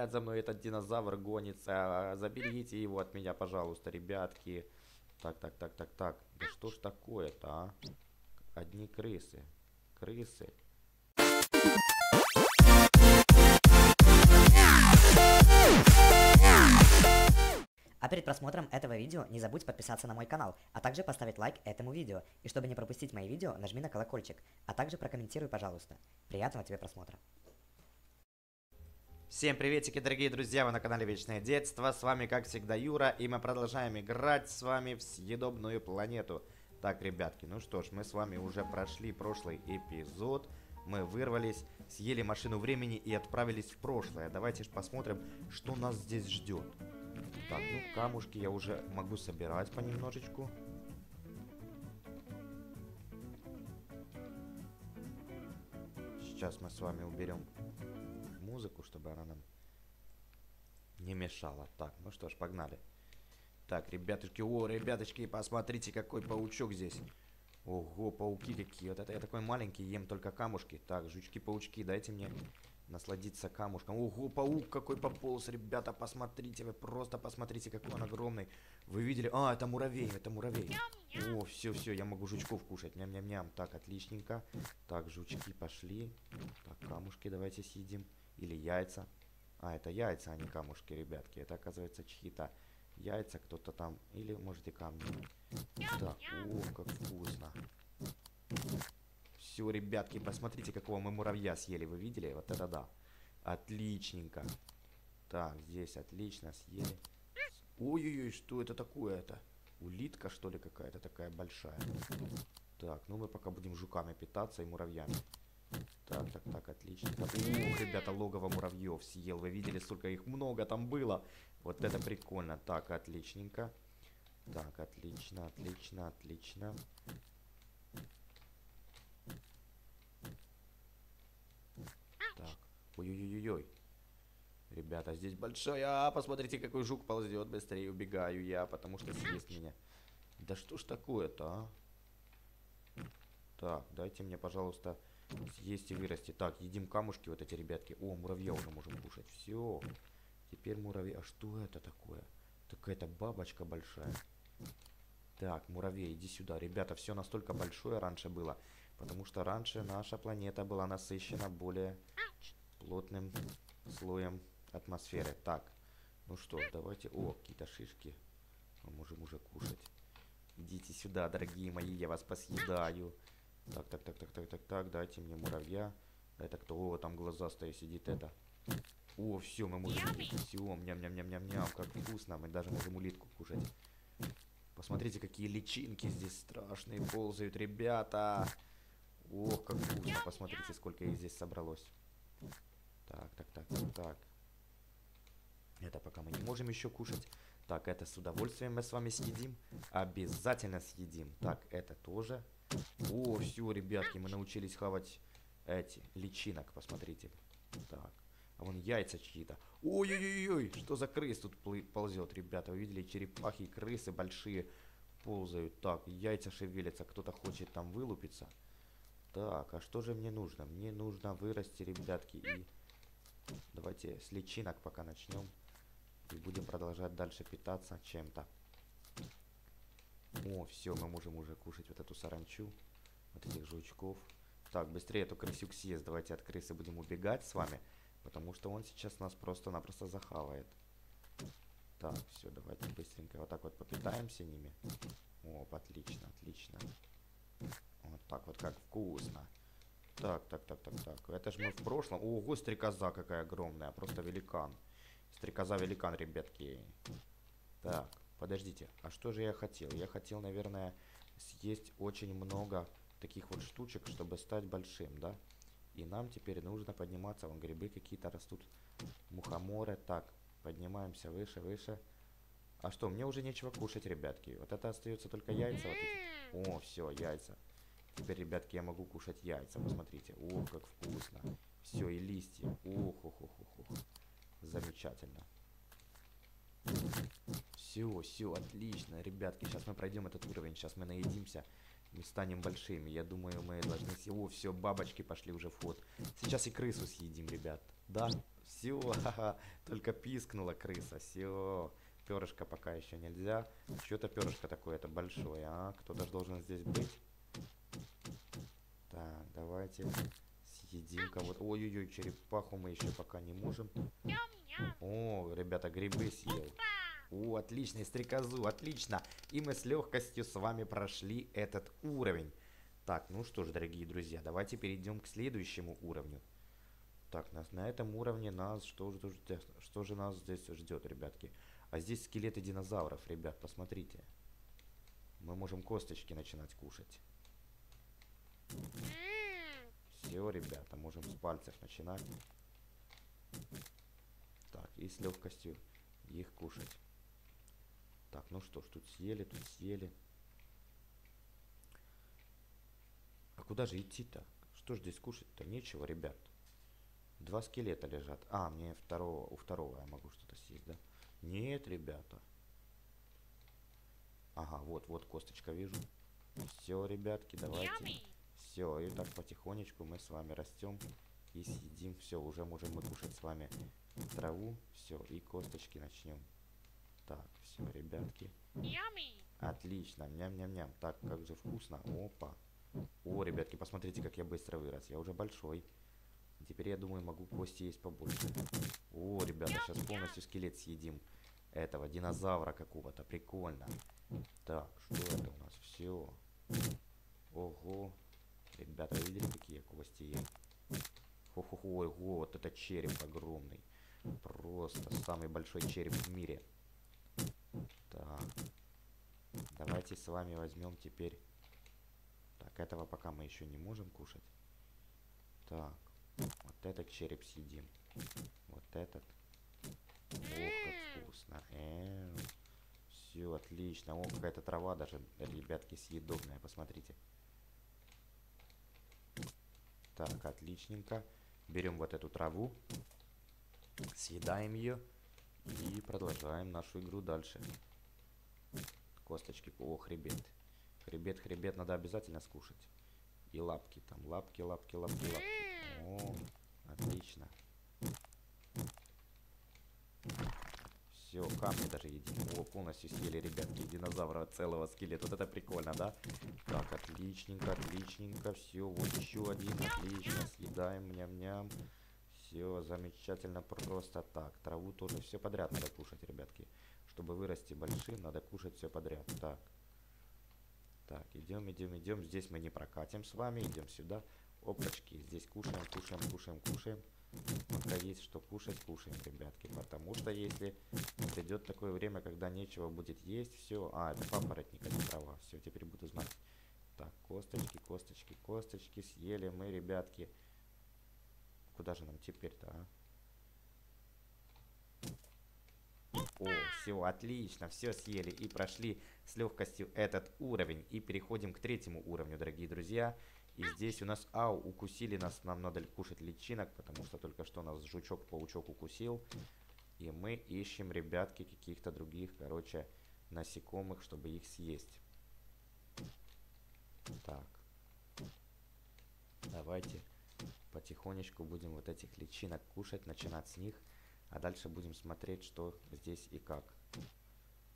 опять за мной этот динозавр гонится. Заберите его от меня, пожалуйста, ребятки. Так, так, так, так, так. Да что ж такое-то, а? Одни крысы. Крысы. А перед просмотром этого видео не забудь подписаться на мой канал, а также поставить лайк этому видео. И чтобы не пропустить мои видео, нажми на колокольчик, а также прокомментируй, пожалуйста. Приятного тебе просмотра. Всем приветики, дорогие друзья, вы на канале Вечное Детство, с вами как всегда Юра, и мы продолжаем играть с вами в съедобную планету. Так, ребятки, ну что ж, мы с вами уже прошли прошлый эпизод, мы вырвались, съели машину времени и отправились в прошлое. Давайте же посмотрим, что нас здесь ждет. Так, ну камушки я уже могу собирать понемножечку. Сейчас мы с вами уберем музыку, чтобы она нам не мешала. Так, ну что ж, погнали. Так, ребятушки, о, ребяточки, посмотрите, какой паучок здесь. Ого, пауки какие. Вот это я такой маленький, ем только камушки. Так, жучки-паучки, дайте мне насладиться камушком. Ого, паук какой пополз, ребята, посмотрите, вы просто посмотрите, какой он огромный. Вы видели? А, это муравей, это муравей. О, все, все, я могу жучков кушать. Ням-ням-ням. Так, отличненько. Так, жучки пошли. Так, камушки давайте съедим. Или яйца. А, это яйца, а не камушки, ребятки. Это, оказывается, чьи-то яйца кто-то там. Или, может, и камни. Так, о, как вкусно. Все, ребятки, посмотрите, какого мы муравья съели. Вы видели? Вот это да. Отличненько. Так, здесь отлично съели. Ой-ой-ой, что это такое-то? Улитка, что ли, какая-то такая большая? Так, ну мы пока будем жуками питаться и муравьями. Так, так, так, отлично. Ух, ребята, логово муравьев съел. Вы видели, сколько их много там было? Вот это прикольно. Так, отличненько. Так, отлично, отлично, отлично. Так, ой-ой-ой-ой. Ребята, здесь большой. А, посмотрите, какой жук ползет. Быстрее убегаю я, потому что съест меня. Да что ж такое-то, а? Так, дайте мне, пожалуйста, съесть и вырасти. Так, едим камушки вот эти, ребятки. О, муравья уже можем кушать. Все. Теперь муравей. А что это такое? Такая-то бабочка большая. Так, муравей, иди сюда. Ребята, все настолько большое раньше было. Потому что раньше наша планета была насыщена более плотным слоем атмосферы. Так, ну что давайте... О, какие-то шишки. Мы можем уже кушать. Идите сюда, дорогие мои, я вас посъедаю. Так, так, так, так, так, так, так, дайте мне муравья. Это кто? О, там глазастая сидит это. О, все, мы можем. Все, ням-ням-ням-ням-ням, как вкусно. Мы даже можем улитку кушать. Посмотрите, какие личинки здесь страшные ползают, ребята. Ох, как вкусно. Посмотрите, сколько их здесь собралось. Так, так, так, так, так. Это пока мы не можем еще кушать. Так, это с удовольствием мы с вами съедим. Обязательно съедим. Так, это тоже. О, все, ребятки, мы научились хавать эти личинок, посмотрите. Так, а вон яйца чьи-то. Ой-ой-ой, что за крыс тут ползет, ребята? Вы видели, черепахи крысы большие ползают. Так, яйца шевелятся, кто-то хочет там вылупиться. Так, а что же мне нужно? Мне нужно вырасти, ребятки, и... Давайте с личинок пока начнем. И будем продолжать дальше питаться чем-то. О, все, мы можем уже кушать вот эту саранчу. Вот этих жучков. Так, быстрее эту крысюк съест. Давайте от крысы будем убегать с вами. Потому что он сейчас нас просто-напросто захавает. Так, все, давайте быстренько вот так вот попитаемся ними. О, отлично, отлично. Вот так вот, как вкусно. Так, так, так, так, так. Это же мы в прошлом. Ого, стрекоза какая огромная. Просто великан. Стрекоза великан, ребятки. Так, подождите. А что же я хотел? Я хотел, наверное, съесть очень много таких вот штучек, чтобы стать большим, да? И нам теперь нужно подниматься. Вон грибы какие-то растут. Мухоморы. Так, поднимаемся выше, выше. А что, мне уже нечего кушать, ребятки. Вот это остается только яйца. Вот. О, все, яйца. Теперь, ребятки, я могу кушать яйца. Посмотрите. О, как вкусно. Все, и листья. Ух, ух, ух, ух, ух. Замечательно. Все, все, отлично, ребятки. Сейчас мы пройдем этот уровень. Сейчас мы наедимся. Мы станем большими. Я думаю, мы должны... О, все, бабочки пошли уже в ход. Сейчас и крысу съедим, ребят. Да, Все, только пискнула крыса. Все, перышко пока еще нельзя. Что-то перышко такое, это большое, а? Кто-то же должен здесь быть. Так, давайте съедим кого-то. Ой-ой-ой, черепаху мы еще пока не можем. О, ребята, грибы съел. О, отлично, и стрекозу, отлично. И мы с легкостью с вами прошли этот уровень. Так, ну что ж, дорогие друзья, давайте перейдем к следующему уровню. Так, нас на этом уровне нас что же, что же нас здесь ждет, ребятки? А здесь скелеты динозавров, ребят, посмотрите. Мы можем косточки начинать кушать. Все, ребята, можем с пальцев начинать. Так, и с легкостью их кушать. Так, ну что ж, тут съели, тут съели. А куда же идти-то? Что ж здесь кушать-то? Нечего, ребят. Два скелета лежат. А, мне второго, у второго я могу что-то съесть, да? Нет, ребята. Ага, вот, вот косточка вижу. Все, ребятки, давайте. Все, и так потихонечку мы с вами растем и съедим. Все, уже можем мы кушать с вами траву. Все, и косточки начнем. Так, все, ребятки. Отлично, ням-ням-ням. Так, как же вкусно. Опа. О, ребятки, посмотрите, как я быстро вырос. Я уже большой. Теперь, я думаю, могу кости есть побольше. О, ребята, сейчас полностью скелет съедим. Этого динозавра какого-то. Прикольно. Так, что это у нас? Все. Ого. Ребята, видели, какие кости есть? Хо-хо-хо, ого, вот это череп огромный. Просто самый большой череп в мире. Так. Давайте с вами возьмем теперь... Так, этого пока мы еще не можем кушать. Так. Вот этот череп съедим. Вот этот. Ох, как вкусно. Э -э -э. Все, отлично. О, какая-то трава даже, ребятки, съедобная. Посмотрите. Так, отличненько. Берем вот эту траву. Съедаем ее. И продолжаем нашу игру дальше. Косточки. О, хребет. Хребет, хребет надо обязательно скушать. И лапки там. Лапки, лапки, лапки, лапки. О, отлично. Все, камни даже едим. О, полностью съели, ребятки, динозавра целого скелета. Вот это прикольно, да? Так, отличненько, отличненько. Все, вот еще один. Отлично, съедаем, ням-ням. Все, замечательно, просто так. Траву тоже все подряд надо кушать, ребятки. Чтобы вырасти большим, надо кушать все подряд. Так. Так, идем, идем, идем. Здесь мы не прокатим с вами. Идем сюда. Опачки. Здесь кушаем, кушаем, кушаем, кушаем. Пока есть что кушать, кушаем, ребятки. Потому что если придет такое время, когда нечего будет есть, все. А, это папоротник, а не трава. Все, теперь буду знать. Так, косточки, косточки, косточки. Съели мы, ребятки. Куда же нам теперь-то, а? О, все, отлично, все съели и прошли с легкостью этот уровень. И переходим к третьему уровню, дорогие друзья. И здесь у нас, ау, укусили нас, нам надо кушать личинок, потому что только что нас жучок-паучок укусил. И мы ищем, ребятки, каких-то других, короче, насекомых, чтобы их съесть. Так. Давайте потихонечку будем вот этих личинок кушать, начинать с них. А дальше будем смотреть, что здесь и как.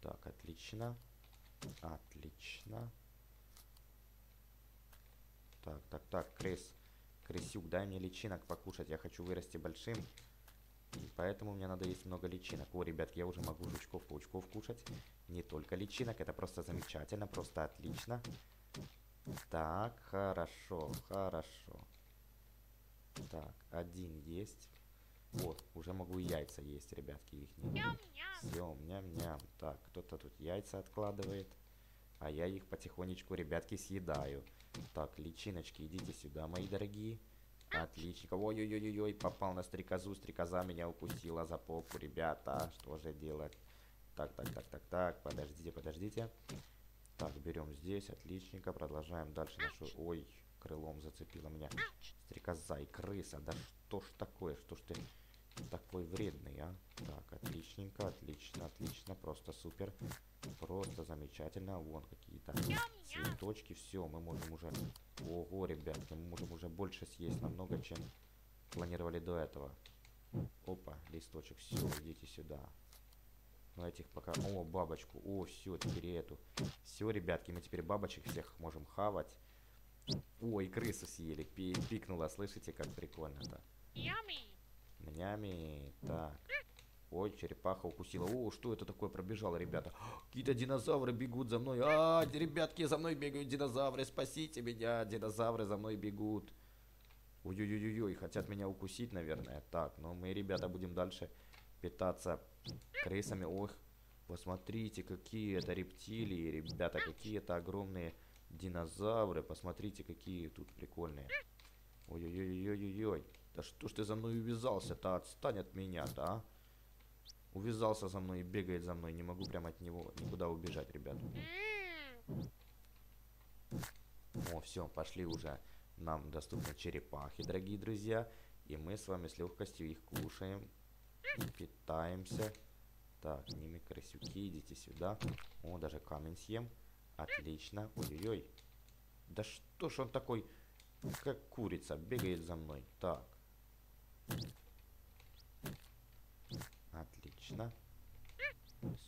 Так, отлично. Отлично. Так, так, так, крыс. Крысюк, дай мне личинок покушать. Я хочу вырасти большим. И поэтому мне надо есть много личинок. О, ребятки, я уже могу жучков, паучков кушать. Не только личинок. Это просто замечательно, просто отлично. Так, хорошо, хорошо. Так, один есть. Вот, уже могу яйца есть, ребятки, их не. Все, ням-ням. Так, кто-то тут яйца откладывает. А я их потихонечку, ребятки, съедаю. Так, личиночки, идите сюда, мои дорогие. Отлично. Ой-ой-ой-ой, попал на стрекозу. Стрекоза меня укусила за попу, ребята. Что же делать? Так, так, так, так, так. Подождите, подождите. Так, берем здесь. Отличненько. Продолжаем дальше нашу... Ой, крылом зацепила меня. Стрекоза и крыса. Да что ж такое? Что ж ты такой вредный, а? Так, отличненько, отлично, отлично. Просто супер. Просто замечательно. Вон какие-то цветочки. Все, мы можем уже... Ого, ребятки, мы можем уже больше съесть намного, чем планировали до этого. Опа, листочек. Все, идите сюда. Ну, этих пока... О, бабочку. О, все, теперь эту. Все, ребятки, мы теперь бабочек всех можем хавать. Ой, крысу съели. Пи пикнула, слышите, как прикольно-то. Мнями. Так. Ой, черепаха укусила. О, что это такое пробежало, ребята? Какие-то динозавры бегут за мной. А, ребятки, за мной бегают динозавры. Спасите меня, динозавры за мной бегут. Ой-ой-ой-ой, хотят меня укусить, наверное. Так, но мы, ребята, будем дальше питаться крысами. Ох, посмотрите, какие это рептилии, ребята, какие это огромные динозавры. Посмотрите, какие тут прикольные. Ой-ой-ой-ой-ой-ой. Да что ж ты за мной увязался-то? Отстань от меня-то, а? Увязался за мной и бегает за мной. Не могу прямо от него никуда убежать, ребят. О, все, пошли уже. Нам доступны черепахи, дорогие друзья. И мы с вами с легкостью их кушаем. Питаемся. Так, ними крысюки, идите сюда. О, даже камень съем. Отлично. Ой-ой-ой. Да что ж он такой, как курица, бегает за мной. Так. Отлично.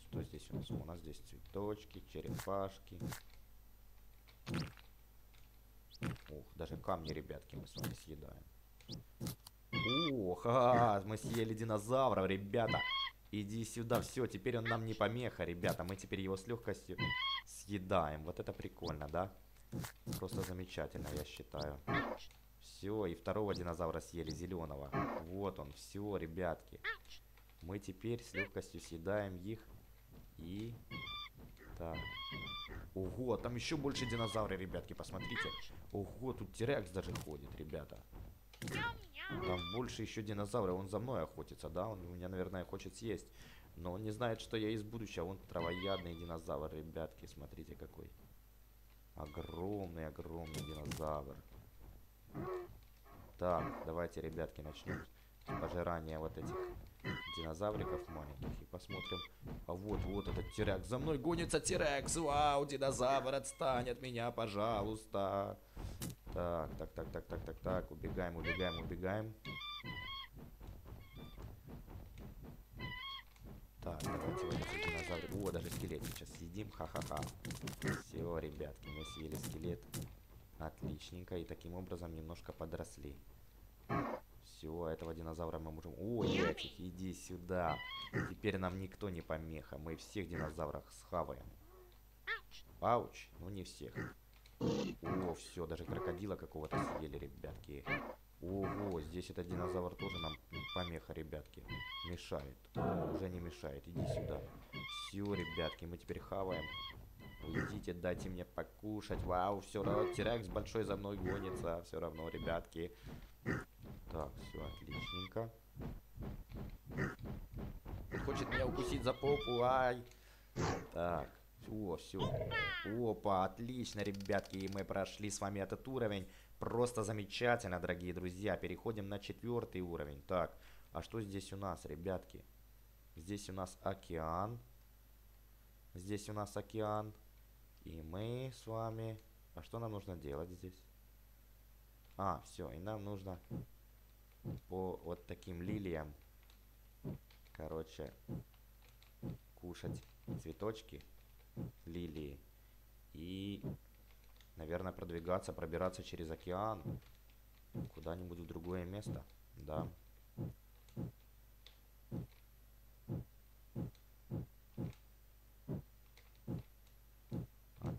Что здесь у нас? У нас здесь цветочки, черепашки. Ух, даже камни, ребятки, мы с вами съедаем. Ох, а, мы съели динозавра, ребята. Иди сюда, все, теперь он нам не помеха, ребята. Мы теперь его с легкостью съедаем. Вот это прикольно, да? Просто замечательно, я считаю. Все, и второго динозавра съели, зеленого. Вот он, все, ребятки. Мы теперь с легкостью съедаем их. И... Так. Ого, там еще больше динозавры, ребятки, посмотрите. Ого, тут Тирекс даже ходит, ребята. Там больше еще динозавры. Он за мной охотится, да? Он меня, наверное, хочет съесть. Но он не знает, что я из будущего. Он травоядный динозавр, ребятки. Смотрите, какой. Огромный, огромный динозавр. Так, давайте, ребятки, начнем с пожирания вот этих динозавриков маленьких. И посмотрим. А вот, вот этот Тирекс. За мной гонится Тирекс. Вау, динозавр, отстань от меня, пожалуйста. Так, так, так, так, так, так, так. Убегаем, убегаем, убегаем. Так, давайте вот эти динозавры. О, даже скелет сейчас съедим. Ха-ха-ха. Все, ребятки, мы съели скелет. Отличненько. И таким образом немножко подросли. Все, этого динозавра мы можем... О, этих, иди сюда. Теперь нам никто не помеха. Мы всех динозавров схаваем. Пауч? Ну, не всех. О, все, даже крокодила какого-то съели, ребятки. Ого, здесь этот динозавр тоже нам помеха, ребятки. Мешает. О, уже не мешает. Иди сюда. Все, ребятки, мы теперь хаваем. Уйдите, дайте мне покушать. Вау, все равно. Тирекс большой за мной гонится. Все равно, ребятки. Так, все отличненько. Хочет меня укусить за попу. Ай. Так. О, все. Опа, отлично, ребятки. И мы прошли с вами этот уровень. Просто замечательно, дорогие друзья. Переходим на четвертый уровень. Так, а что здесь у нас, ребятки? Здесь у нас океан. Здесь у нас океан. И мы с вами... А что нам нужно делать здесь? А, все, и нам нужно по вот таким лилиям, короче, кушать цветочки лилии и, наверное, продвигаться, пробираться через океан куда-нибудь в другое место, да.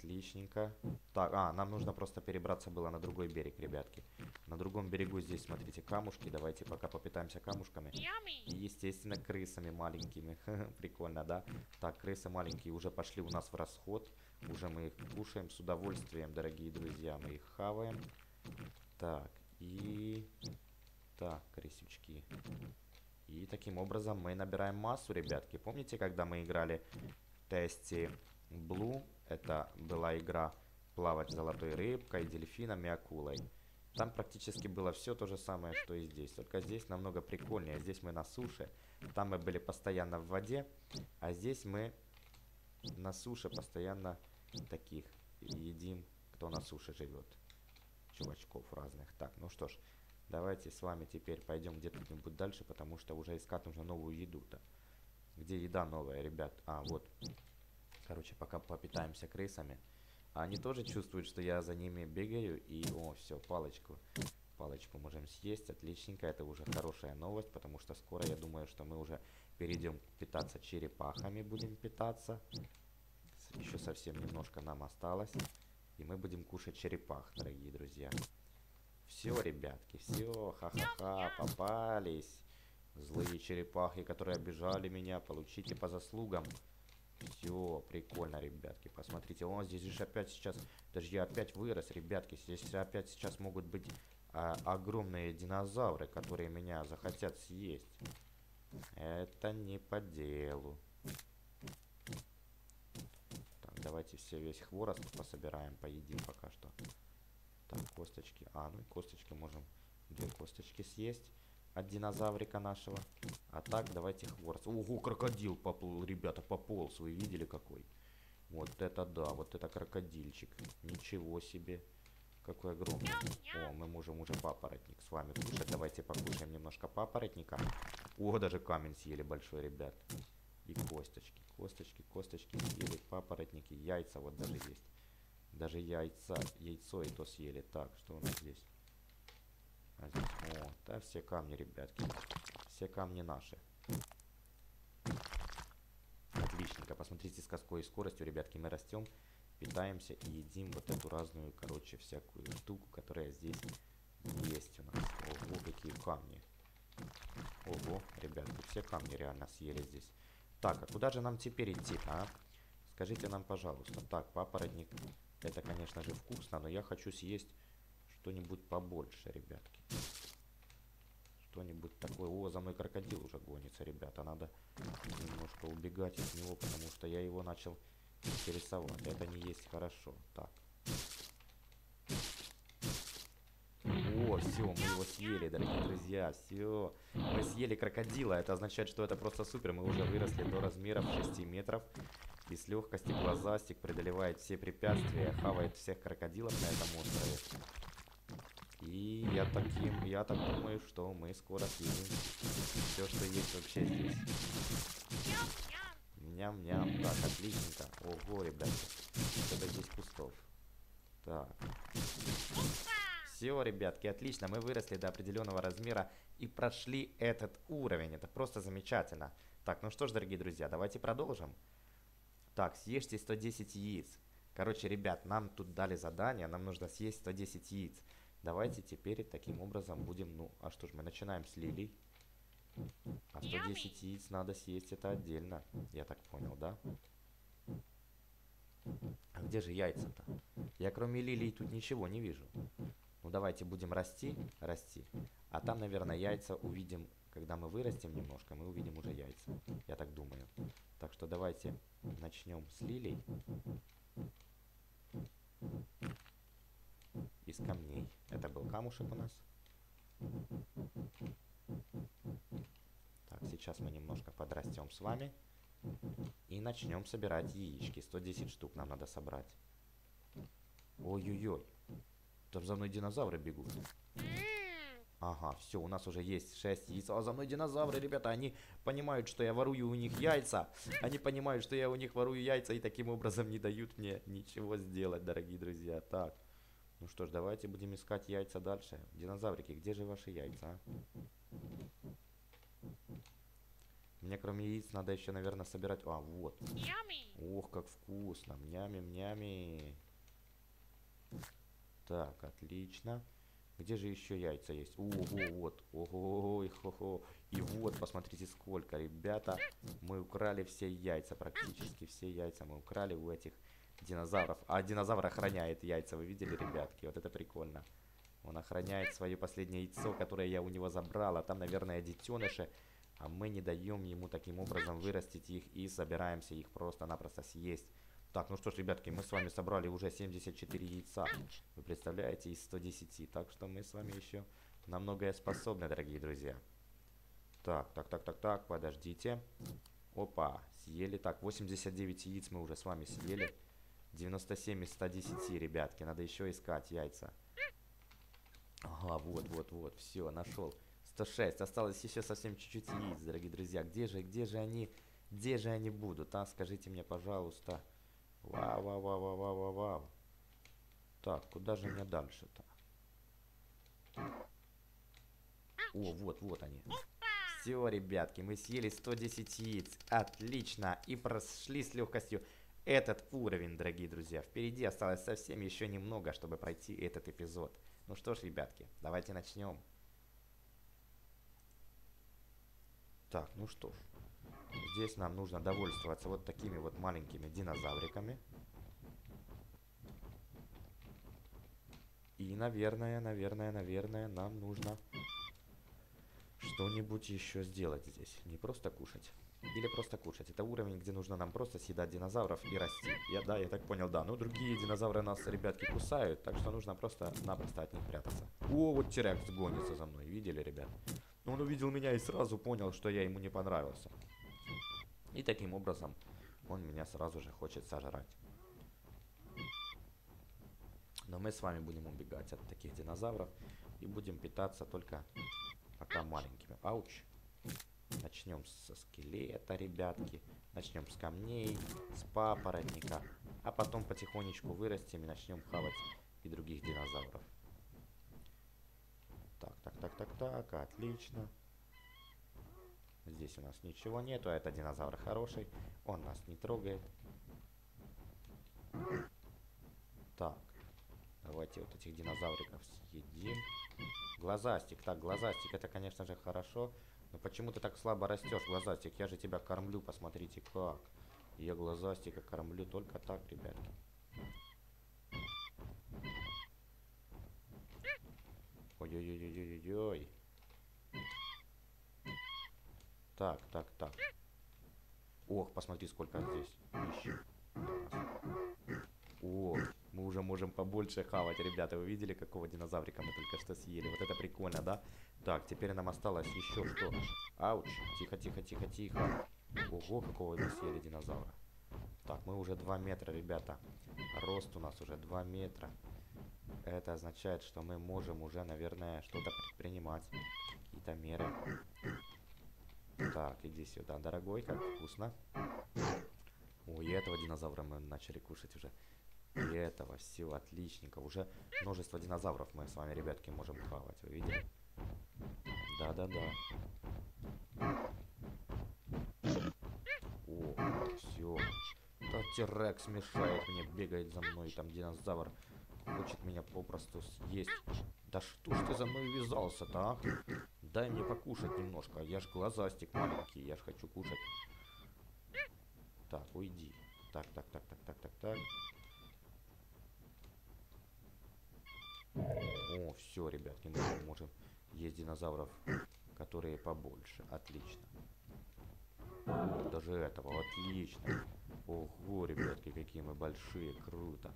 Отличненько. Так, а, нам нужно просто перебраться было на другой берег, ребятки. На другом берегу здесь, смотрите, камушки. Давайте пока попитаемся камушками. И, естественно, крысами маленькими. Прикольно, да? Так, крысы маленькие уже пошли у нас в расход. Уже мы их кушаем с удовольствием, дорогие друзья. Мы их хаваем. Так, и... Так, крысючки. И таким образом мы набираем массу, ребятки. Помните, когда мы играли в тесте Blue? Это была игра плавать золотой рыбкой, дельфином и акулой. Там практически было все то же самое, что и здесь. Только здесь намного прикольнее. Здесь мы на суше. Там мы были постоянно в воде. А здесь мы на суше постоянно таких едим, кто на суше живет. Чувачков разных. Так, ну что ж. Давайте с вами теперь пойдем где-то-нибудь дальше, потому что уже искать нужно новую еду-то. Где еда новая, ребят? А, вот. Короче, пока попитаемся крысами. Они тоже чувствуют, что я за ними бегаю. И, о, все, палочку. Палочку можем съесть. Отличненько. Это уже хорошая новость, потому что скоро, я думаю, что мы уже перейдем питаться черепахами. Будем питаться. Еще совсем немножко нам осталось. И мы будем кушать черепах, дорогие друзья. Все, ребятки, все, ха-ха-ха, попались. Злые черепахи, которые обижали меня, получите по заслугам. Все, прикольно, ребятки, посмотрите. О, здесь же опять сейчас, даже я опять вырос, ребятки. Здесь опять сейчас могут быть а, огромные динозавры, которые меня захотят съесть. Это не по делу. Так, давайте все весь хворост пособираем, поедим пока что. Так, косточки. А, ну и косточки можем две косточки съесть от динозаврика нашего. А так, давайте хворост. Ого, крокодил поплыл, ребята, пополз. Вы видели какой? Вот это да, вот это крокодильчик. Ничего себе. Какой огромный. О, мы можем уже папоротник с вами кушать. Давайте покушаем немножко папоротника. О, даже камень съели большой, ребят. И косточки, косточки, косточки съели, папоротники, яйца вот даже есть. Даже яйца, яйцо и то съели. Так, что у нас здесь? А здесь, о, да, все камни, ребятки. Все камни наши. Отличненько. Посмотрите, с какой скоростью, ребятки, мы растем, питаемся и едим вот эту разную, короче, всякую штуку, которая здесь есть у нас. Ого, какие камни. Ого, ребятки, все камни реально съели здесь. Так, а куда же нам теперь идти, а? Скажите нам, пожалуйста. Так, папоротник это, конечно же, вкусно, но я хочу съесть что-нибудь побольше, ребятки. Что-нибудь такое. О, за мной крокодил уже гонится, ребята. Надо немножко убегать от него, потому что я его начал интересовать. Это не есть хорошо. Так. О, все, мы его съели, дорогие друзья. Все. Мы съели крокодила. Это означает, что это просто супер. Мы уже выросли до размеров 6 метров. И с легкостью глазастик преодолевает все препятствия, хавает всех крокодилов на этом острове. И я таким, я так думаю, что мы скоро съедим все, что есть вообще здесь. Ням-ням. Так, отличненько. Ого, ребята. Это здесь кустов. Так. Все, ребятки, отлично. Мы выросли до определенного размера и прошли этот уровень. Это просто замечательно. Так, ну что ж, дорогие друзья, давайте продолжим. Так, съешьте 110 яиц. Короче, ребят, нам тут дали задание, нам нужно съесть 110 яиц. Давайте теперь таким образом будем, ну, а что ж, мы начинаем с лилий. А 110 яиц надо съесть это отдельно, я так понял, да? А где же яйца-то? Я кроме лилий тут ничего не вижу. Ну давайте будем расти, расти. А там, наверное, яйца увидим, когда мы вырастем немножко, мы увидим уже яйца. Я так думаю. Так что давайте начнем с лилий. Из камней. Это был камушек у нас. Так, сейчас мы немножко подрастем с вами. И начнем собирать яички. 110 штук нам надо собрать. Ой-ой-ой. Там за мной динозавры бегут. Ага, все, у нас уже есть 6 яиц. А за мной динозавры, ребята, они понимают, что я ворую у них яйца. Они понимают, что я у них ворую яйца и таким образом не дают мне ничего сделать, дорогие друзья. Так, ну что ж, давайте будем искать яйца дальше. Динозаврики, где же ваши яйца, а? Мне кроме яиц надо еще, наверное, собирать... А, вот. Ох, как вкусно. Мями-мями. Так, отлично. Где же еще яйца есть? Ого, вот. Ого, и хо, хо И вот, посмотрите, сколько, ребята. Мы украли все яйца, практически все яйца мы украли у этих динозавров. А динозавр охраняет яйца, вы видели, ребятки? Вот это прикольно. Он охраняет свое последнее яйцо, которое я у него забрал. А там, наверное, детеныши. А мы не даем ему таким образом вырастить их и собираемся их просто-напросто съесть. Так, ну что ж, ребятки, мы с вами собрали уже 74 яйца. Вы представляете, из 110. Так что мы с вами еще на многое способны, дорогие друзья. Так, так, так, так, так, подождите. Опа, съели. Так, 89 яиц мы уже с вами съели. 97 из 110, ребятки. Надо еще искать яйца. Ага, вот, вот, вот, все, нашел. 106. Осталось еще совсем чуть-чуть яиц, дорогие друзья. Где же, где же они, где же они будут, а? Скажите мне, пожалуйста. Вау, вау, вау, вау, вау, вау, вау. Так, куда же мне дальше-то? О, вот, вот они. Все, ребятки, мы съели 110 яиц. Отлично. И прошли с легкостью этот уровень, дорогие друзья. Впереди осталось совсем еще немного, чтобы пройти этот эпизод. Ну что ж, ребятки, давайте начнем. Так, ну что ж. Здесь нам нужно довольствоваться вот такими вот маленькими динозавриками. И, наверное, наверное, наверное, нам нужно что-нибудь еще сделать здесь. Не просто кушать. Или просто кушать. Это уровень, где нужно нам просто съедать динозавров и расти. Я, да, я так понял, да. Ну, другие динозавры нас, ребятки, кусают, так что нужно просто-напросто от них прятаться. О, вот Терекс гонится за мной. Видели, ребят? Он увидел меня и сразу понял, что я ему не понравился. И таким образом он меня сразу же хочет сожрать. Но мы с вами будем убегать от таких динозавров и будем питаться только пока маленькими. Ауч. Начнем со скелета, ребятки. Начнем с камней, с папоротника. А потом потихонечку вырастем и начнем хавать и других динозавров. Так, так, так, так, так, отлично. Здесь у нас ничего нету, а это динозавр хороший. Он нас не трогает. Так, давайте вот этих динозавриков съедим. Глазастик, так, глазастик, это, конечно же, хорошо. Но почему ты так слабо растешь, глазастик? Я же тебя кормлю, посмотрите как. Я глазастика кормлю только так, ребятки. Ой-ой-ой-ой-ой-ой. Так, так, так. Ох, посмотри, сколько здесь пищи. О, мы уже можем побольше хавать, ребята. Вы видели, какого динозаврика мы только что съели? Вот это прикольно, да? Так, теперь нам осталось еще что. Ауч. Тихо, тихо, тихо, тихо. Ого, какого мы съели динозавра. Так, мы уже 2 метра, ребята. Рост у нас уже 2 метра. Это означает, что мы можем уже, наверное, что-то предпринимать. Какие-то меры. Так, иди сюда, дорогой, как вкусно. Ой, этого динозавра мы начали кушать уже. И этого, все, отличненько. Уже множество динозавров мы с вами, ребятки, можем хавать. Вы видели? Да-да-да. О, все. Да Терекс мешает мне, бегает за мной, там динозавр хочет меня попросту съесть. Да что ж ты за мной ввязался-то, а? Дай мне покушать немножко. Я ж глазастик маленький, я ж хочу кушать. Так, уйди. Так, так, так, так, так, так, так. О, все, ребятки, мы можем есть динозавров, которые побольше. Отлично. Даже этого, отлично. Ого, ребятки, какие мы большие, круто.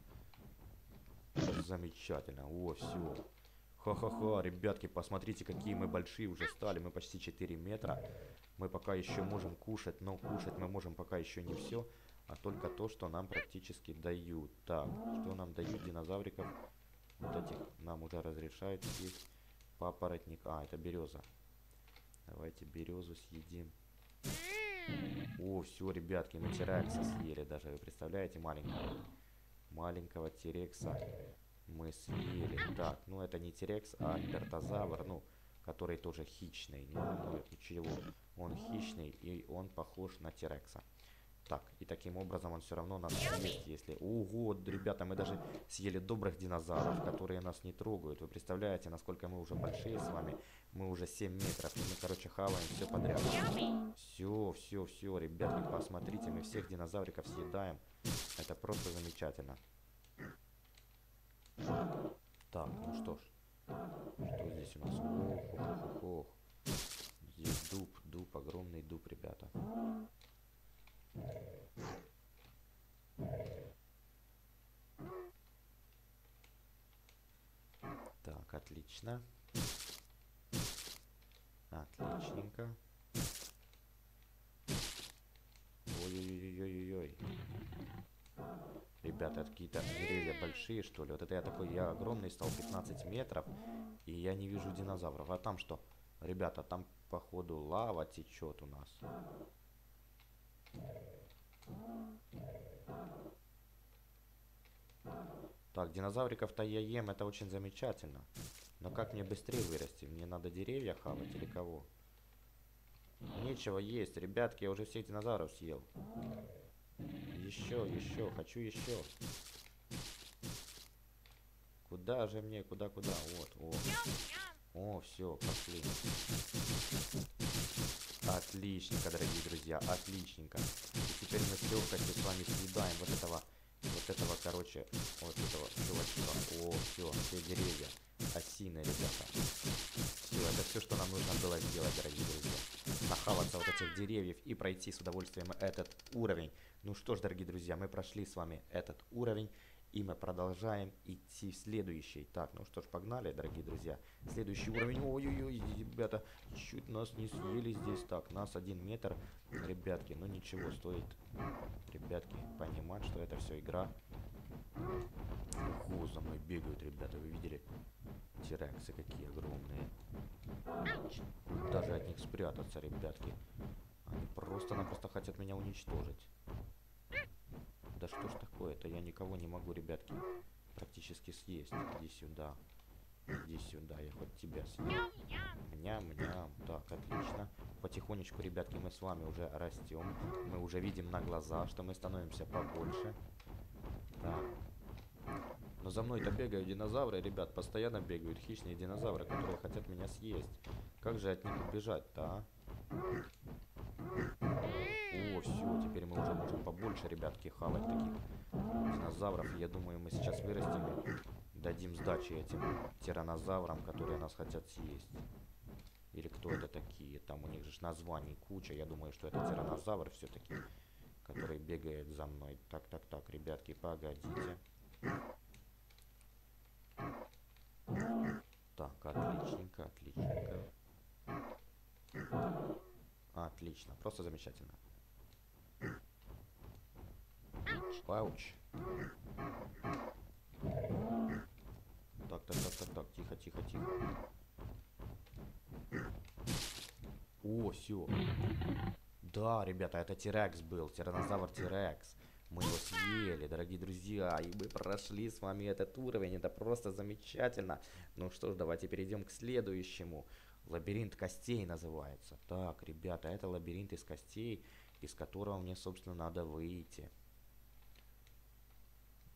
Замечательно. О, все. Ха-ха-ха, ребятки, посмотрите, какие мы большие уже стали. Мы почти 4 метра. Мы пока еще можем кушать, но кушать мы можем пока еще не все, а только то, что нам практически дают. Так, что нам дают динозавриков? Вот этих нам уже разрешают съесть папоротник. А, это береза. Давайте березу съедим. О, все, ребятки, мы терекса съели даже. Вы представляете, маленького? Маленького терекса мы съели. Так, ну это не терекс, а альбертозавр, ну, который тоже хищный. Ну, ну, ничего. Он хищный, и он похож на терекса. Так, и таким образом он все равно нас съест, если... Ого, ребята, мы даже съели добрых динозавров, которые нас не трогают. Вы представляете, насколько мы уже большие с вами? Мы уже 7 метров, и мы, короче, хаваем все подряд. Все, все, все, ребятки, посмотрите, мы всех динозавриков съедаем. Это просто замечательно. Так, ну что ж. Что здесь у нас? Ох, ох, ох, ох. Здесь дуб, дуб, огромный дуб, ребята. Так, отлично. Отличненько. Ой-ой-ой-ой-ой. ребята, какие-то деревья большие, что ли. Вот это я такой, я огромный стал 15 метров, и я не вижу динозавров. А там что? Ребята, там, походу, лава течет у нас. Так, динозавриков-то я ем, это очень замечательно. Но как мне быстрее вырасти? Мне надо деревья хавать или кого? Нечего есть, ребятки, я уже всех динозавров съел. Еще, еще, хочу еще. Куда же мне, куда, куда? Вот, вот. О, все, пошли. Отличненько, дорогие друзья, отличненько. И теперь мы с легкостью с вами съедаем вот этого, вот этого, короче, вот этого чувачка. О, все, все деревья. Осины, ребята. Все, это все, что нам нужно было сделать, дорогие друзья. Нахаваться вот этих деревьев и пройти с удовольствием этот уровень. Ну что ж, дорогие друзья, мы прошли с вами этот уровень. И мы продолжаем идти в следующий. Так, ну что ж, погнали, дорогие друзья. Следующий уровень. Ой-ой-ой, ребята, чуть нас не съели здесь. Так, нас один метр. Ребятки, ну ничего, стоит, ребятки, понимать, что это все игра. Ого, за мной бегают, ребята, вы видели? Тирексы какие огромные. Даже от них спрятаться, ребятки. Они просто-напросто хотят меня уничтожить. Да что ж такое-то? Я никого не могу, ребятки, практически съесть. Иди сюда. Иди сюда, я хоть тебя съем. Ням-ням. Так, отлично. Потихонечку, ребятки, мы с вами уже растем. Мы уже видим на глаза, что мы становимся побольше. Так. Но за мной-то бегают динозавры, ребят, постоянно бегают хищные динозавры, которые хотят меня съесть. Как же от них убежать-то, а? О, все, теперь мы уже можем побольше, ребятки, хавать таких динозавров. Я думаю, мы сейчас вырастем и дадим сдачи этим тиранозаврам, которые нас хотят съесть. Или кто это такие? Там у них же названий куча. Я думаю, что это тиранозавр все-таки, который бегает за мной. Так, так, так, ребятки, погодите. Так, отличненько, отличненько. Отлично, просто замечательно. Пауч. Так, так, так, так, так, тихо, тихо, тихо. О, все. Да, ребята, это Тирекс был, тиранозавр Тирекс. Мы его съели, дорогие друзья, и мы прошли с вами этот уровень, это просто замечательно. Ну что ж, давайте перейдем к следующему. Лабиринт костей называется. Так, ребята, это лабиринт из костей, из которого мне, собственно, надо выйти.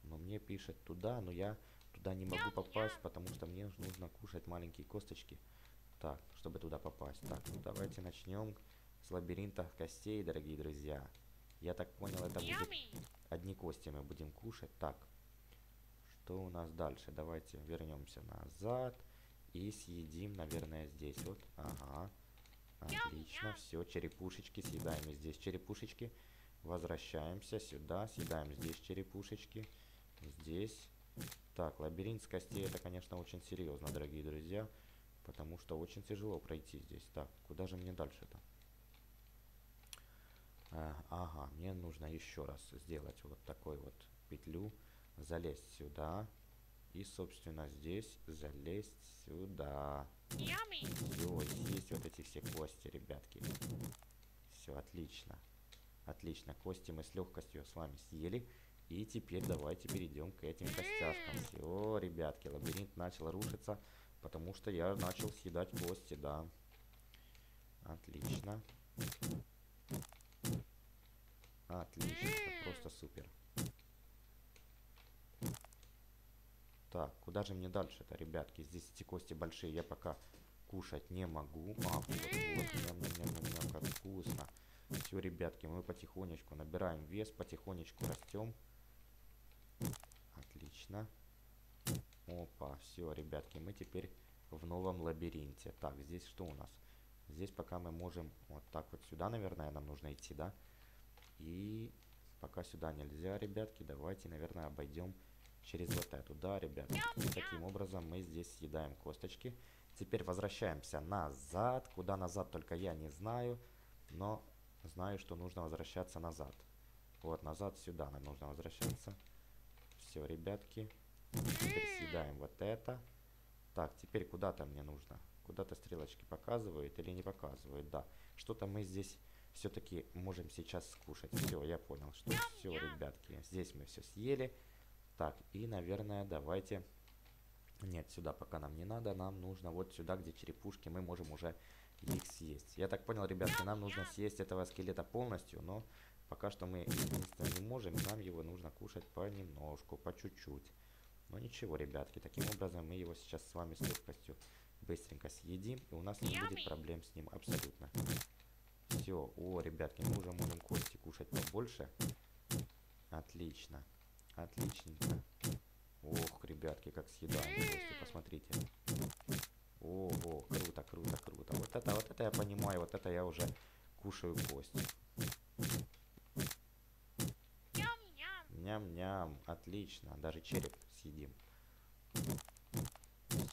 Но мне пишет туда, но я туда не могу попасть, потому что мне нужно кушать маленькие косточки. Так, чтобы туда попасть. Так, ну давайте начнем с лабиринта костей, дорогие друзья. Я так понял, это будет одни кости мы будем кушать. Так, что у нас дальше? Давайте вернемся назад и съедим, наверное, здесь вот. Ага, отлично, все, черепушечки, съедаем здесь черепушечки. Возвращаемся сюда, съедаем здесь черепушечки. Здесь. Так, лабиринт с костей, это, конечно, очень серьезно, дорогие друзья. Потому что очень тяжело пройти здесь. Так, куда же мне дальше-то? А, ага, мне нужно еще раз сделать вот такой вот петлю. Залезть сюда. И, собственно, здесь залезть сюда. Все, есть вот эти все кости, ребятки. Все, отлично. Отлично, кости мы с легкостью с вами съели. И теперь давайте перейдем к этим костяшкам. Все, ребятки, лабиринт начал рушиться, потому что я начал съедать кости, да. Отлично. Отлично, просто супер. Так, куда же мне дальше-то, ребятки? Здесь эти кости большие, я пока кушать не могу. А, вот, вот, ням, ням, ням, ням, как вкусно. Все, ребятки, мы потихонечку набираем вес, потихонечку растем. Отлично. Опа, все, ребятки, мы теперь в новом лабиринте. Так, здесь что у нас? Здесь пока мы можем вот так вот сюда, наверное, нам нужно идти, да? И пока сюда нельзя, ребятки, давайте, наверное, обойдем через вот эту. Да, ребят, таким образом мы здесь съедаем косточки. Теперь возвращаемся назад. Куда назад, только я не знаю. Но знаю, что нужно возвращаться назад. Вот, назад сюда нам нужно возвращаться. все, ребятки. Теперь съедаем вот это. Так, теперь куда-то мне нужно. Куда-то стрелочки показывают или не показывают, да. Что-то мы здесь все-таки можем сейчас скушать. Все, я понял, что все, ребятки. Здесь мы все съели. Так, и, наверное, давайте... Нет, сюда пока нам не надо. Нам нужно вот сюда, где черепушки, мы можем уже их съесть. Я так понял, ребятки, нам нужно съесть этого скелета полностью, но пока что мы единственное не можем. Нам его нужно кушать понемножку, по чуть-чуть. Но ничего, ребятки, таким образом мы его сейчас с вами с легкостью быстренько съедим, и у нас не будет проблем с ним абсолютно. Все, о, ребятки, мы уже можем кости кушать побольше. Отлично, отличненько. Ох, ребятки, как съедаем посмотрите. Ого, круто, круто, круто. Вот это, вот это я понимаю, вот это я уже кушаю кости. Ням-ням, отлично, даже череп съедим.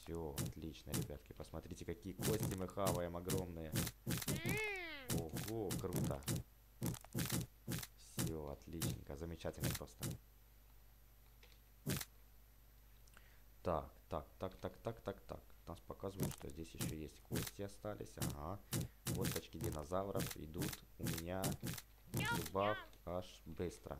Все, отлично, ребятки. Посмотрите, какие кости мы хаваем огромные. Ого, круто. Все, отличненько, замечательно просто. Так, так, так, так, так, так, так. Нас показывают, что здесь еще есть кости остались. Ага. Косточки динозавров идут у меня в зубах аж быстро.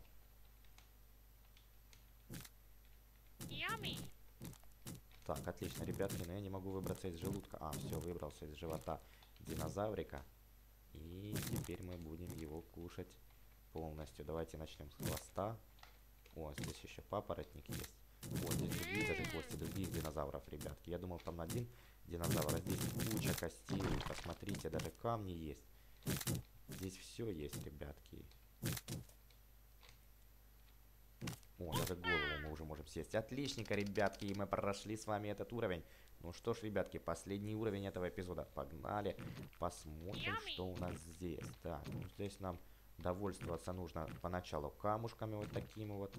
Так, отлично, ребятки, но я не могу выбраться из желудка. А, все, выбрался из живота динозаврика. И теперь мы будем его кушать полностью. Давайте начнем с хвоста. О, здесь еще папоротник есть. Вот здесь другие даже кости других динозавров, ребятки. Я думал, там один динозавр, а здесь куча костей. Посмотрите, даже камни есть. Здесь все есть, ребятки. О, даже голову мы уже можем съесть. Отличненько, ребятки, и мы прошли с вами этот уровень. Ну что ж, ребятки, последний уровень этого эпизода. Погнали, посмотрим, что у нас здесь. Так, ну здесь нам довольствоваться нужно поначалу камушками вот такими вот.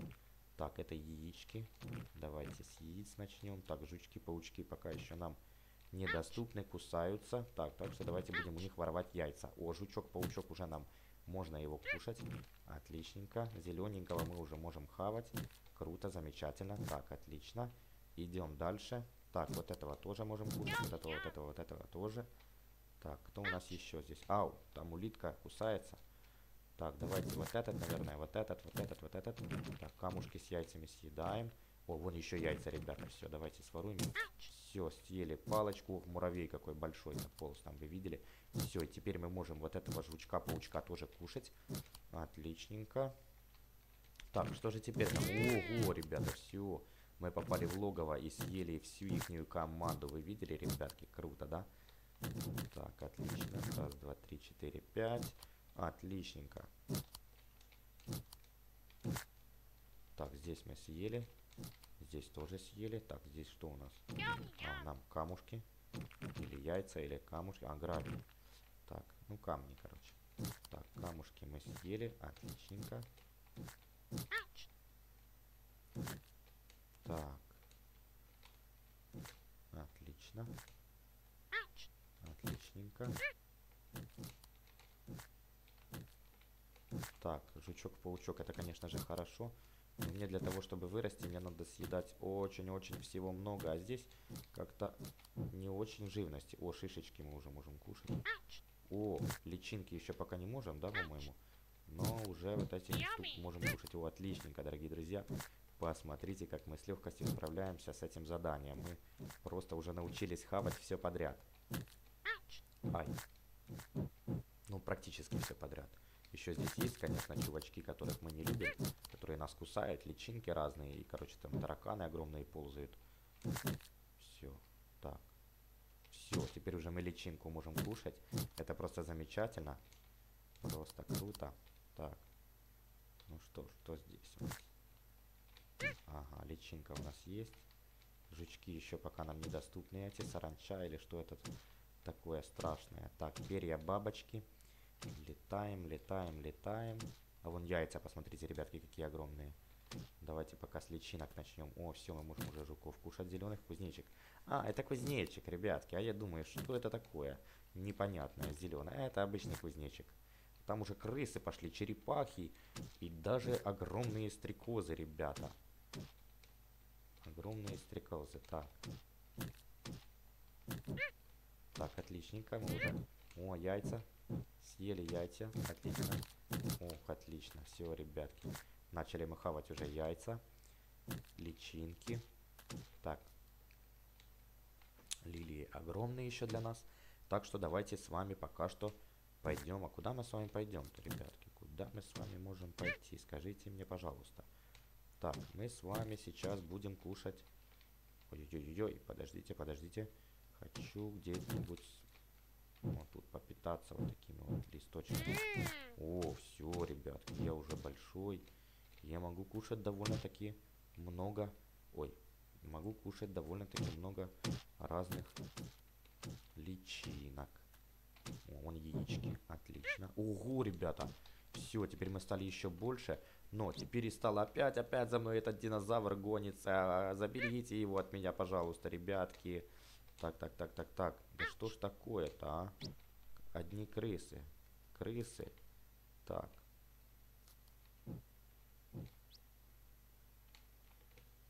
Так, это яички. Давайте с яиц начнем. Так, жучки, паучки пока еще нам недоступны, кусаются. Так, так что давайте будем у них воровать яйца. О, жучок, паучок уже нам можно его кушать. Отличненько. Зелененького мы уже можем хавать. Круто, замечательно. Так, отлично. Идем дальше. Так, вот этого тоже можем кушать. Вот этого, вот этого, вот этого тоже. Так, кто у нас еще здесь? Ау, там улитка кусается. Так, давайте вот этот, наверное, вот этот, вот этот, вот этот. Так, камушки с яйцами съедаем. О, вон еще яйца, ребята. Все, давайте своруем. Все, съели палочку. Муравей какой большой заполз там, вы видели? Все, и теперь мы можем вот этого жучка-паучка тоже кушать. Отличненько. Так, что же теперь там? Ого, ребята, все. Мы попали в логово и съели всю ихнюю команду. Вы видели, ребятки? Круто, да? Так, отлично. Раз, два, три, четыре, пять. Отличненько. Так, здесь мы съели. Здесь тоже съели. Так, здесь что у нас? А, нам камушки. Или яйца, или камушки. А, грабли. Так, ну камни, короче. Так, камушки мы съели. Отличненько. Так. Отлично. Отличненько. Так, жучок-паучок, это, конечно же, хорошо. Мне для того, чтобы вырасти, мне надо съедать очень-очень всего много. А здесь как-то не очень живности. О, шишечки мы уже можем кушать. О, личинки еще пока не можем, да, по-моему? Но уже вот эти штуки можем кушать. О, отличненько, дорогие друзья. Посмотрите, как мы с легкостью справляемся с этим заданием. Мы просто уже научились хавать все подряд. Ай. Ну, практически все подряд. Еще здесь есть, конечно, чувачки, которых мы не любим, которые нас кусают, личинки разные, и, короче, там тараканы огромные ползают. Все, так. Все, теперь уже мы личинку можем кушать. Это просто замечательно. Просто круто. Так. Ну что, что здесь у нас? Ага, личинка у нас есть. Жучки еще пока нам недоступны эти. Саранча или что это такое страшное. Так, перья бабочки. Летаем, летаем, летаем. А вон яйца, посмотрите, ребятки, какие огромные. Давайте пока с личинок начнем. О, все, мы можем уже жуков кушать. Зеленых кузнечик. А, это кузнечик, ребятки. А я думаю, что это такое? Непонятное, зеленое. Это обычный кузнечик. Там уже крысы пошли, черепахи и даже огромные стрекозы, ребята. Огромные стрекозы. Так. Так, отличненько. Мы уже... О, яйца. Съели яйца. Отлично. Ох, отлично. Все, ребятки. Начали мы хавать уже яйца. Личинки. Так. Лилии огромные еще для нас. Так что давайте с вами пока что пойдем. А куда мы с вами пойдем-то, ребятки? Куда мы с вами можем пойти? Скажите мне, пожалуйста. Так, мы с вами сейчас будем кушать... Ой-ой-ой, подождите, подождите. Хочу где-нибудь попитаться вот такими вот листочками. О, все, ребятки, я уже большой. Я могу кушать довольно-таки много... Ой, могу кушать довольно-таки много разных личинок. О, вон яички, отлично. Ого, ребята, все, теперь мы стали еще больше. Но теперь и стало опять, опять за мной этот динозавр гонится. Заберите его от меня, пожалуйста, ребятки. Так, так, так, так, так. Да что ж такое-то, а? Одни крысы. Крысы. Так.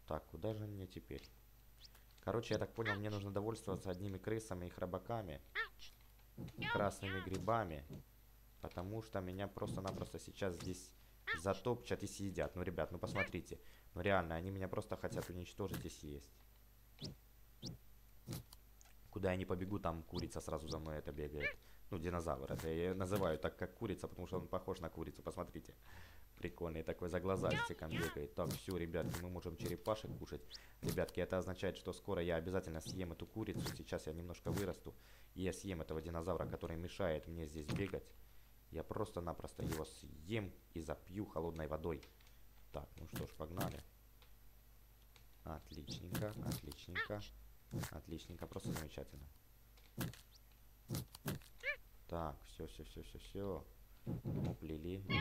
Так, куда же мне теперь? Короче, я так понял, мне нужно довольствоваться одними крысами и храбаками. Красными грибами. Потому что меня просто-напросто сейчас здесь затопчат и съедят. Ну, ребят, ну посмотрите. Ну реально, они меня просто хотят уничтожить и съесть. Куда я не побегу, там курица сразу за мной это бегает. Ну, динозавр. Это я называю так, как курица, потому что он похож на курицу. Посмотрите. Прикольный такой за глазастиком бегает. Так, все, ребятки, мы можем черепашек кушать. Ребятки, это означает, что скоро я обязательно съем эту курицу. Сейчас я немножко вырасту. И я съем этого динозавра, который мешает мне здесь бегать. Я просто-напросто его съем и запью холодной водой. Так, ну что ж, погнали. Отличненько, отличненько. Отличненько, просто замечательно. Так, все, все, все, все, все. Уплели, уплели.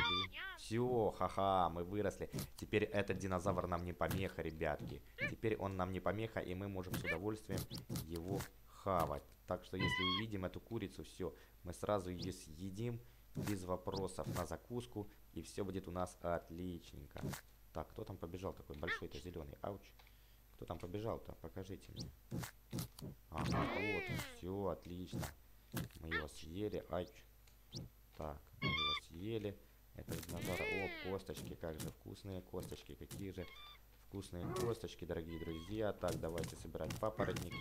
Все, ха-ха, мы выросли. Теперь этот динозавр нам не помеха, ребятки. Теперь он нам не помеха, и мы можем с удовольствием его хавать. Так что если увидим эту курицу, все, мы сразу ее съедим без вопросов на закуску, и все будет у нас отличненько. Так, кто там побежал такой большой-то зеленый? Ауч. Кто там побежал-то? Покажите мне. Ага, вот. Все, отлично. Мы его съели. Ай. Так, мы его съели. Это динозавр. О, косточки, как же вкусные косточки. Какие же вкусные косточки, дорогие друзья. Так, давайте собирать папоротники.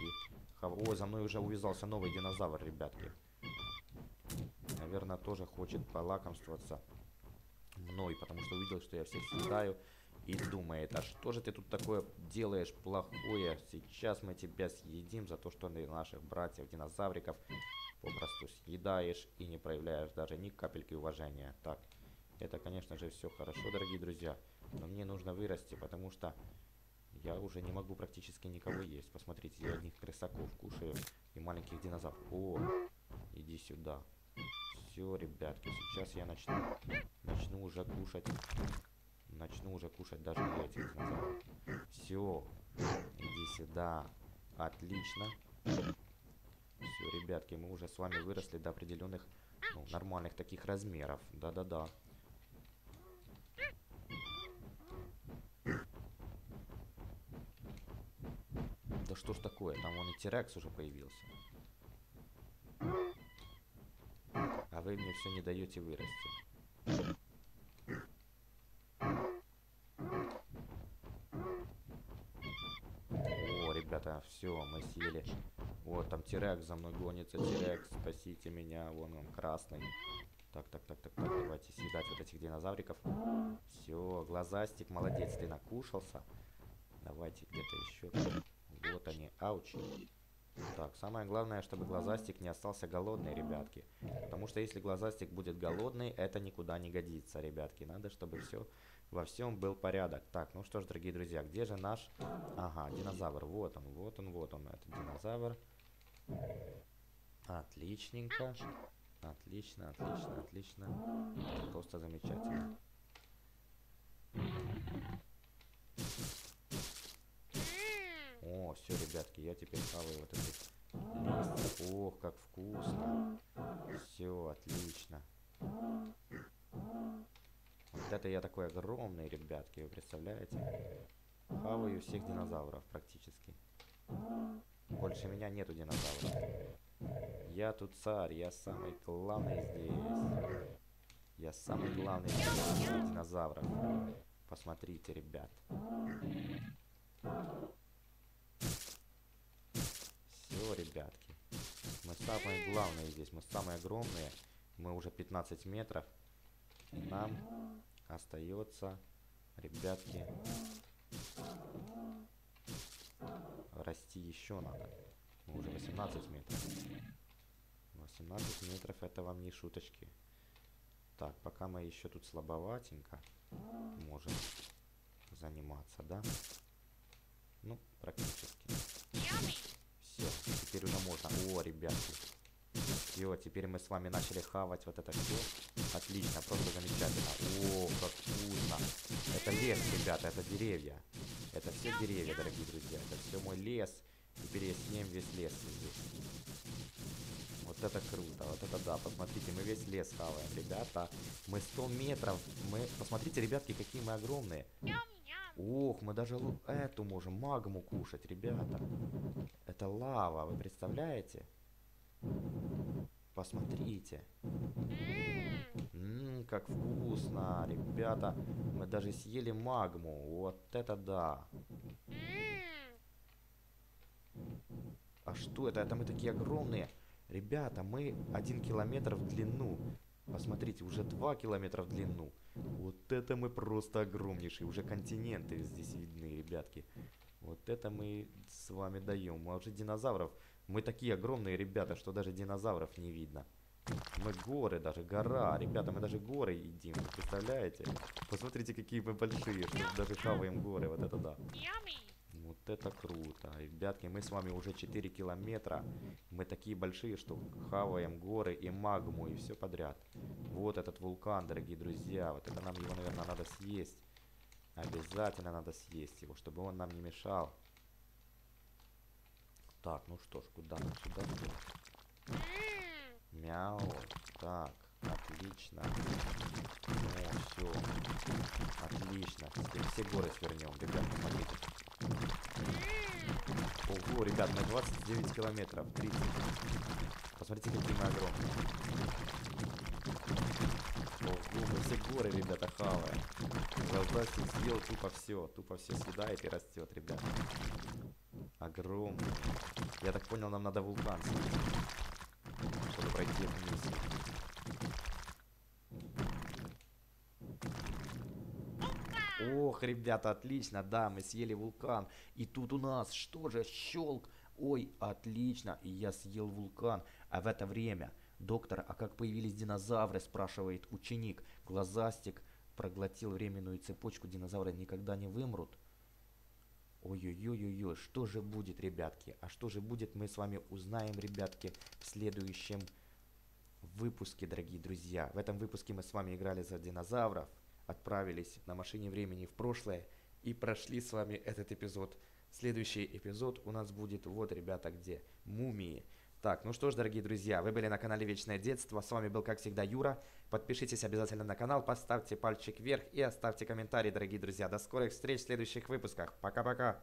О, за мной уже увязался новый динозавр, ребятки. Наверное, тоже хочет полакомствоваться мной, потому что увидел, что я всех съедаю и думает, а что же ты тут такое делаешь плохое? Сейчас мы тебя съедим за то, что ты наших братьев-динозавриков попросту съедаешь и не проявляешь даже ни капельки уважения. Так, это, конечно же, все хорошо, дорогие друзья, но мне нужно вырасти, потому что я уже не могу практически никого есть. Посмотрите, я одних крысаков кушаю и маленьких динозавров. О, иди сюда. Все, ребятки, сейчас я начну, начну уже кушать начну уже кушать даже динозавров. Все, иди сюда. Отлично. Все, ребятки, мы уже с вами выросли до определенных, ну, нормальных таких размеров. Да-да-да. Да что ж такое, там вон и Тирекс уже появился. А вы мне все не даете вырасти. ребята, все, мы съели. Вот, там Тирекс за мной гонится. Тирекс, спасите меня. Вон он, красный. Так, так, так, так, так, давайте съедать вот этих динозавриков. Все, глазастик, молодец, ты накушался. Давайте где-то еще. Вот они, ауч. Так, самое главное, чтобы глазастик не остался голодный, ребятки. Потому что если глазастик будет голодный, это никуда не годится, ребятки. Надо, чтобы все во всем был порядок. Так, ну что ж, дорогие друзья, где же наш... Ага, динозавр. Вот он, вот он, вот он, этот динозавр. Отличненько. Отлично, отлично, отлично. Просто замечательно. О, все, ребятки, я теперь хаваю вот этот лист. Ох, как вкусно. Все, отлично. Вот это я такой огромный, ребятки, вы представляете? Хаваю всех динозавров практически. Больше меня нету динозавров. Я тут царь, я самый главный здесь. Я самый главный среди динозавров. Посмотрите, ребят. Все, ребятки. Мы самые главные здесь, мы самые огромные. Мы уже 15 метров. И нам остается, ребятки, расти еще надо. Мы уже 18 метров. 18 метров это вам не шуточки. Так, пока мы еще тут слабоватенько можем заниматься, да? Ну, практически. Все, теперь уже можно. О, ребятки. Все, теперь мы с вами начали хавать вот это все. Отлично, просто замечательно. О, как вкусно. Это лес, ребята, это деревья. Это все деревья, дорогие друзья. Это все мой лес. Теперь я съем весь лес здесь. Вот это круто, вот это да. Посмотрите, мы весь лес хаваем, ребята. Мы 100 метров. Мы, посмотрите, ребятки, какие мы огромные. Ох, мы даже эту можем, магму кушать, ребята. Это лава, вы представляете? Посмотрите. Ммм, как вкусно, ребята. Мы даже съели магму. Вот это да. А что это? Это мы такие огромные. Ребята, мы один километр в длину. Посмотрите, уже два километра в длину. Вот это мы просто огромнейшие. Уже континенты здесь видны, ребятки. Вот это мы с вами даем. Мы уже динозавров. Мы такие огромные ребята, что даже динозавров не видно. Мы горы, даже гора. Ребята, мы даже горы едим. Вы представляете? Посмотрите, какие мы большие, что даже хаваем горы. Вот это да. Вот это круто. Ребятки, мы с вами уже 4 километра. Мы такие большие, что хаваем горы и магму и все подряд. Вот этот вулкан, дорогие друзья. Вот это нам его, наверное, надо съесть. Обязательно надо съесть его, чтобы он нам не мешал. Так, ну что ж, куда? Сюда, что ли? Мяу. Так, отлично. Ну, все. Отлично. Теперь все горы свернем. Ребят, смотрите. Ого, ребят, мы 29 километров, 30. Посмотрите, какие мы огромные. Ого, мы все горы, ребята, хаваем. Глазастик съел тупо все, тупо все съедает и растет, ребят. Огромный. Я так понял, нам надо вулкан чтобы пройти миссию. Ох, ребята, отлично, да, мы съели вулкан. И тут у нас, что же, щелк. Ой, отлично, и я съел вулкан. А в это время, доктор, а как появились динозавры, спрашивает ученик. Глазастик проглотил временную цепочку, динозавры никогда не вымрут. Ой-ой-ой-ой, что же будет, ребятки? А что же будет, мы с вами узнаем, ребятки, в следующем выпуске, дорогие друзья. В этом выпуске мы с вами играли за динозавров отправились на машине времени в прошлое и прошли с вами этот эпизод. Следующий эпизод у нас будет, вот, ребята, где? Мумии. Так, ну что ж, дорогие друзья, вы были на канале Вечное Детство. С вами был, как всегда, Юра. Подпишитесь обязательно на канал, поставьте пальчик вверх и оставьте комментарий, дорогие друзья. До скорых встреч в следующих выпусках. Пока-пока.